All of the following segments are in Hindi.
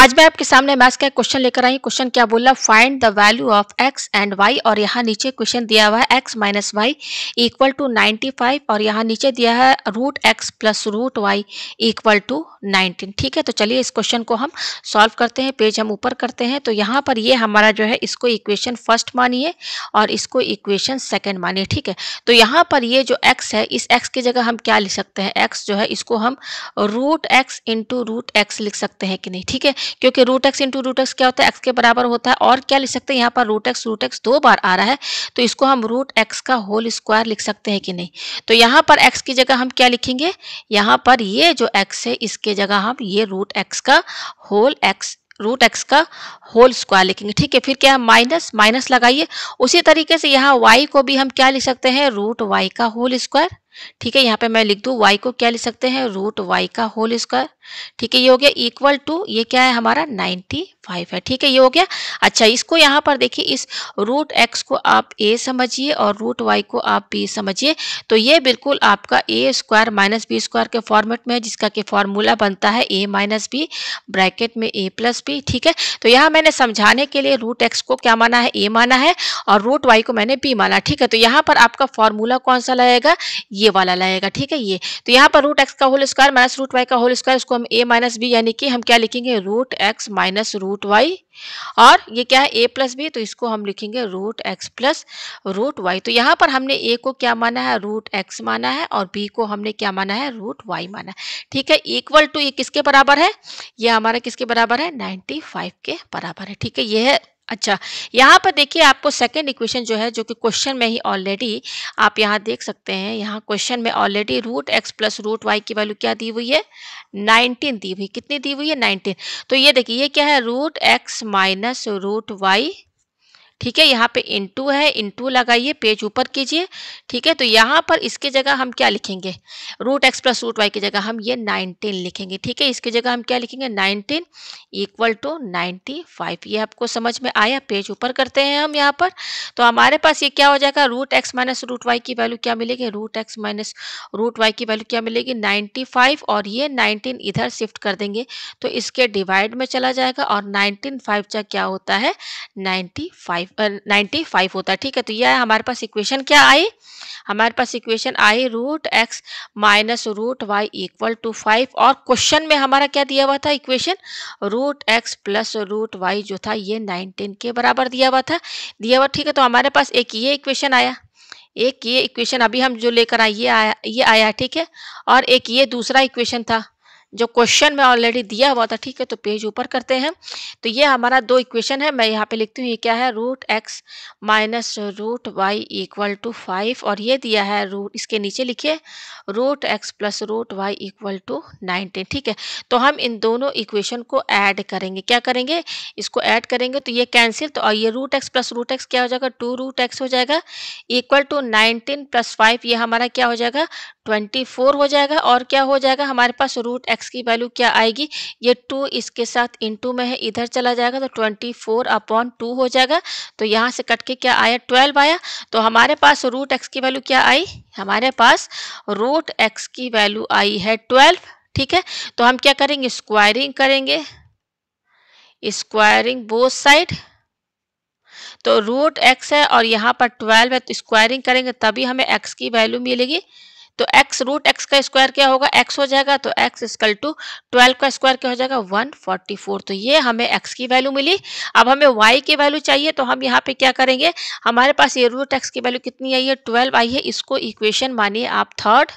आज मैं आपके सामने मैथ्स का क्वेश्चन लेकर आई क्वेश्चन क्या बोला? Find the value of X and Y और यहाँ नीचे क्वेश्चन दिया हुआ है X minus Y equal to ninety five और यहाँ नीचे दिया है root X plus root Y equal to nineteen ठीक है तो चलिए इस क्वेश्चन को हम सॉल्व करते हैं पेज हम ऊपर करते हैं। तो यहाँ पर ये हमारा जो है, इसको इक्वेशन फ़र्स्ट मानिए और इसको इक्वेशन सेकेंड मानिए, ठीक है? तो यहाँ पर ये जो एक्स है, इस एक्स की जगह हम क्या लिख सकते हैं? एक्स जो है, इसको हम root x into root x लिख सकते हैं कि नहीं, ठीक है? क्योंकि root x into root x क्या होता है? एक्स के बराबर होता है और क्या लिख सकते हैं? यहाँ पर रूट एक्स रूट एक्स दो बार आ रहा है तो इसको हम रूट एक्स का होल स्क्वायर लिख सकते हैं कि नहीं? तो यहाँ पर एक्स की जगह हम क्या लिखेंगे? यहाँ पर ये जो एक्स है, इसके जगह हम ये रूट एक्स का होल एक्स रूट एक्स का होल स्क्वायर लिखेंगे। ठीक है, फिर क्या है? माइनस माइनस लगाइए। उसी तरीके से यहाँ वाई को भी हम क्या लिख सकते हैं? रूट वाई का होल स्क्वायर ठीक है, यहाँ पे मैं लिख दूँ वाई को क्या लिख सकते हैं? रूट वाई का होल स्क्वायर ठीक है, ये हो गया इक्वल टू ये क्या है हमारा? 95 है। ठीक है, ये हो गया। अच्छा इसको यहाँ पर देखिए, इस रूट एक्स को आप ए समझिए और रूट वाई को आप बी समझिए तो ये बिल्कुल आपका a square minus b square के फॉर्मेट में है, जिसका कि फॉर्मूला बनता है ए माइनस बी ब्रैकेट में ए प्लस बी ठीक है तो यहाँ मैंने समझाने के लिए रूट एक्स को क्या माना है? ए माना है और रूट वाई को मैंने बी माना। ठीक है तो यहाँ पर आपका फॉर्मूला कौन सा लगेगा? ये वाला लगेगा ठीक है ये। तो यहाँ पर रूट एक्स का whole square minus root y का होल स्क्वायर इसको हम ए माइनस बी यानी कि हम क्या लिखेंगे? Root x minus root y और ये क्या है? ए प्लस बी तो इसको हम लिखेंगे root x plus root y तो यहाँ पर हमने ए को क्या माना है? रूट एक्स माना है और बी को हमने क्या माना है? रूट वाई माना है। ठीक है इक्वल टू ये किसके बराबर है? ये हमारा किसके बराबर है? नाइन्टी फाइव के बराबर है। ठीक है, ये है अच्छा यहाँ पर देखिए आपको सेकेंड इक्वेशन जो है, जो कि क्वेश्चन में ही ऑलरेडी आप यहाँ देख सकते हैं। यहाँ क्वेश्चन में already root x plus root y की वैल्यू क्या दी हुई है? 19 दी हुई। कितनी दी हुई है? 19 तो ये देखिए, ये क्या है? Root x minus root y ठीक है, यहाँ पे इंटू है इंटू लगाइए पेज ऊपर कीजिए, ठीक है तो यहाँ पर इसके जगह हम क्या लिखेंगे? Root x plus root y की जगह हम ये नाइनटीन लिखेंगे, ठीक है, इसकी जगह हम क्या लिखेंगे? Nineteen equal to ninety five ये आपको समझ में आया पेज ऊपर करते हैं हम यहाँ पर तो हमारे पास ये क्या हो जाएगा? Root x minus root y की वैल्यू क्या मिलेगी? Root x minus root y की वैल्यू क्या मिलेगी? नाइन्टी फाइव और ये नाइनटीन इधर शिफ्ट कर देंगे तो इसके डिवाइड में चला जाएगा, और नाइनटीन फाइव का क्या होता है? नाइन्टी फाइव नाइन्टी फाइव होता है। ठीक है तो यह हमारे पास इक्वेशन क्या आई? हमारे पास equation I root x minus root y equal to five और क्वेश्चन में हमारा क्या दिया हुआ था equation root x plus root y जो था, ये नाइनटीन के बराबर दिया हुआ था। दिया हुआ, ठीक है तो हमारे पास एक ये इक्वेशन आया। एक ये इक्वेशन अभी हम जो लेकर आए, ये आया ये आया, ठीक है, और एक ये दूसरा इक्वेशन था। जो क्वेश्चन में ऑलरेडी दिया हुआ था, ठीक है तो पेज ऊपर करते हैं। तो ये हमारा दो इक्वेशन है, मैं यहाँ पे लिखती हूँ, ये क्या है root x minus root y equal to five और ये दिया है रूट इसके नीचे लिखिए root x plus root y equal to nineteen ठीक है। तो हम इन दोनों इक्वेशन को ऐड करेंगे। क्या करेंगे? इसको ऐड करेंगे तो ये कैंसिल तो ये root x plus root x क्या हो जाएगा? टू रूट एक्स हो जाएगा। Equal to nineteen plus five ये हमारा क्या हो जाएगा? ट्वेंटी फोर हो जाएगा और क्या हो जाएगा? हमारे पास रूट एक्स की वैल्यू क्या आएगी? ये टू इसके साथ इंटू में है, इधर चला जाएगा तो ट्वेंटी फोर अपॉन टू हो जाएगा। तो यहाँ से कट के क्या आया? ट्वेल्व आया। तो हमारे पास रूट एक्स की वैल्यू क्या आई? हमारे पास रूट एक्स की वैल्यू आई है ट्वेल्व ठीक है? तो हम क्या करेंगे? स्क्वायरिंग करेंगे। स्क्वायरिंग बोथ साइड तो रूट एक्स है और यहाँ पर ट्वेल्व है तो स्क्वायरिंग करेंगे, तभी हमें एक्स की वैल्यू मिलेगी। तो x रूट एक्स का स्क्वायर क्या होगा? x हो जाएगा तो x स्कल टू ट्वेल्व का स्क्वायर क्या हो जाएगा? 144 तो ये हमें x की वैल्यू मिली। अब हमें y की वैल्यू चाहिए तो हम यहाँ पे क्या करेंगे? हमारे पास ये रूट एक्स की वैल्यू कितनी आई है? ट्वेल्व आई है। इसको इक्वेशन मानिए आप थर्ड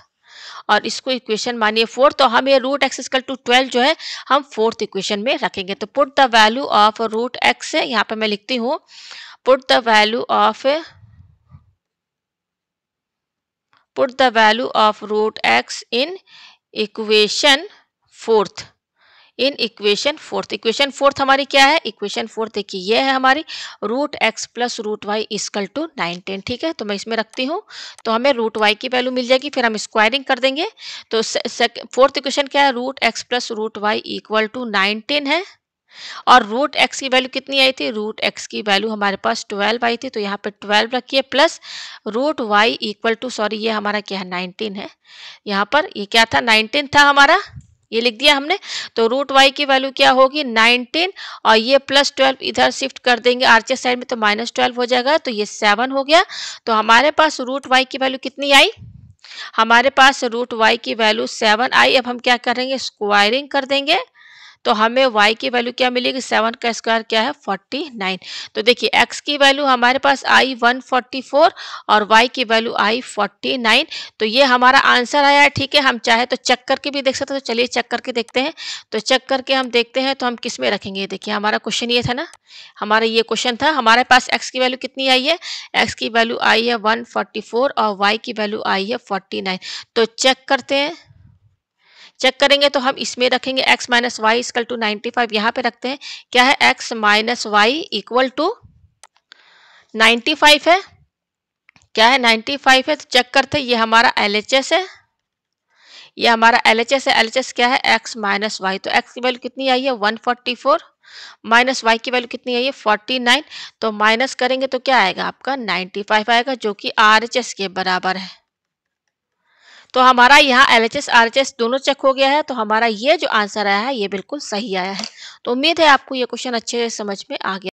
और इसको इक्वेशन मानिए फोर्थ तो हम ये root x equal to twelve जो है, हम फोर्थ इक्वेशन में रखेंगे। तो put the value of root x यहाँ पे मैं लिखती हूँ put the value of put the value of root x in equation fourth. In equation fourth equation fourth हमारी क्या है? इक्वेशन फोर्थ देखिए, ये है हमारी root x plus root y equal to nineteen ठीक है? तो मैं इसमें रखती हूँ। तो हमें रूट वाई की वैल्यू मिल जाएगी, फिर हम स्क्वायरिंग कर देंगे। तो फोर्थ इक्वेशन क्या है? Root x plus root y equal to nineteen है। और रूट एक्स की वैल्यू कितनी आई थी? रूट एक्स की वैल्यू हमारे पास ट्वेल्व आई थी तो यहाँ पे ट्वेल्व रखिए plus root y equal to sorry ये हमारा क्या है? नाइनटीन है। यहाँ पर ये क्या था? नाइनटीन था हमारा, ये लिख दिया हमने। तो रूट वाई की वैल्यू क्या होगी? 19 और ये प्लस ट्वेल्व इधर शिफ्ट कर देंगे आरचे साइड में तो माइनस ट्वेल्व हो जाएगा तो ये सेवन हो गया। तो हमारे पास रूट वाई की वैल्यू कितनी आई? हमारे पास रूट वाई की वैल्यू सेवन आई। अब हम क्या करेंगे? स्क्वायरिंग कर देंगे। तो हमें y की वैल्यू क्या मिलेगी? सेवन का स्क्वायर क्या है? फोर्टी नाइन तो देखिए, x की वैल्यू हमारे पास आई वन फोर्टी फोर और y की वैल्यू आई फोर्टी नाइन तो ये हमारा आंसर आया है ठीक है? हम चाहे तो चेक करके भी देख सकते हैं। तो चलिए चेक करके देखते हैं। तो चेक करके हम देखते हैं तो हम किसमें रखेंगे? देखिए, हमारा क्वेश्चन ये था ना? हमारा ये क्वेश्चन था। हमारे पास एक्स की वैल्यू कितनी आई है? एक्स की वैल्यू आई है वन फोर्टी फोर और वाई की वैल्यू आई है फोर्टी नाइन तो चेक करते हैं। चेक करेंगे तो हम इसमें रखेंगे x minus y equal to ninety five यहाँ पे रखते हैं। क्या है? x minus y equal to ninety five है। क्या है? नाइन्टी फाइव है तो चेक करते हैं, ये हमारा एल एच एस है। ये हमारा एल एच एस है एल एच एस क्या है? x माइनस वाई तो x की वैल्यू कितनी आई है? One forty four minus y की वैल्यू कितनी आई है? फोर्टी नाइन तो माइनस करेंगे तो क्या आएगा आपका? नाइन्टी फाइव आएगा, जो कि आर एच एस के बराबर है। तो हमारा यहाँ L H S R H S दोनों चेक हो गया है तो हमारा ये जो आंसर आया है, ये बिल्कुल सही आया है। तो उम्मीद है आपको ये क्वेश्चन अच्छे समझ में आ गया।